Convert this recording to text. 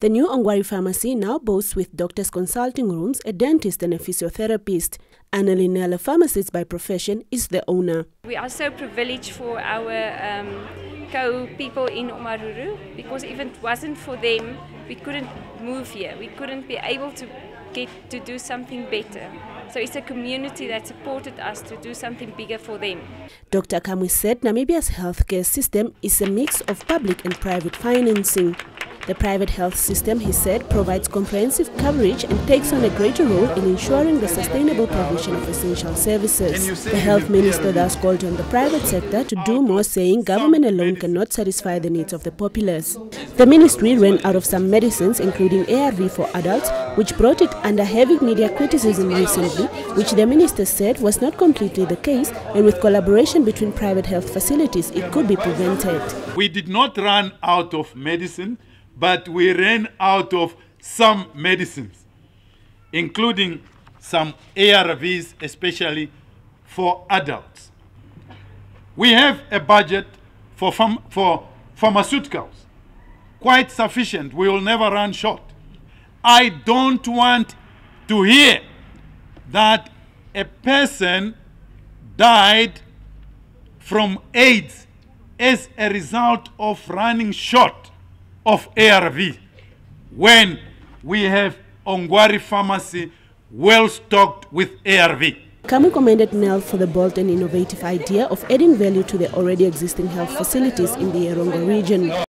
The new Ongwari pharmacy now boasts with doctors' consulting rooms, a dentist and a physiotherapist. Anneli Nella, pharmacist by profession, is the owner. We are so privileged for our um, co-people in Omaruru because if it wasn't for them, we couldn't move here. We couldn't be able to get to do something better. So it's a community that supported us to do something bigger for them. Dr. Kamwi said Namibia's healthcare system is a mix of public and private financing. The private health system, he said, provides comprehensive coverage and takes on a greater role in ensuring the sustainable provision of essential services. The health minister thus called on the private sector to do more, saying government alone cannot satisfy the needs of the populace. The ministry ran out of some medicines, including ARV for adults, which brought it under heavy media criticism recently, which the minister said was not completely the case, and with collaboration between private health facilities, it could be prevented. We did not run out of medicine but we ran out of some medicines, including some ARVs, especially for adults. We have a budget for, pharm for pharmaceuticals, quite sufficient. We will never run short. I don't want to hear that a person died from AIDS as a result of running short of ARV when we have Ongwari pharmacy well stocked with ARV. Kamwi commended Nell for the bold and innovative idea of adding value to the already existing health facilities in the Erongo region.